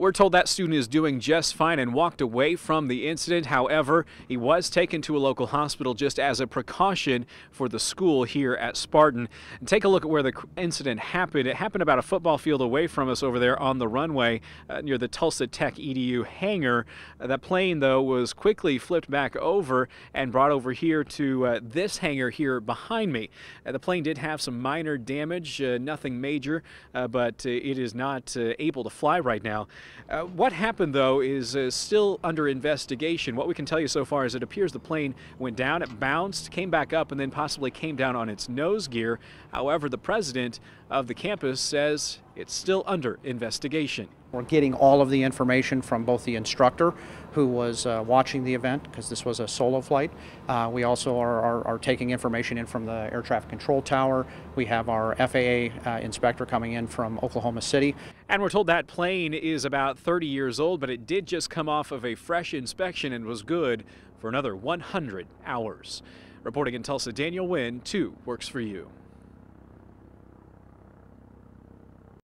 We're told that student is doing just fine and walked away from the incident. However, he was taken to a local hospital just as a precaution for the school here at Spartan. And take a look at where the incident happened. It happened about a football field away from us over there on the runway uh, near the Tulsa Tech EDU hangar. Uh, that plane, though, was quickly flipped back over and brought over here to uh, this hangar here behind me. Uh, the plane did have some minor damage, uh, nothing major, uh, but it is not able to fly right now. Uh, what happened, though, is uh, still under investigation. What we can tell you so far is it appears the plane went down, it bounced, came back up, and then possibly came down on its nose gear. However, the president of the campus says it's still under investigation. We're getting all of the information from both the instructor who was uh, watching the event because this was a solo flight. Uh, we also are, are, are, taking information in from the air traffic control tower. We have our FAA uh, inspector coming in from Oklahoma City. And we're told that plane is about 30 years old, but it did just come off of a fresh inspection and was good for another 100 hours. Reporting in Tulsa, Daniel Wynn, 2 Works for You.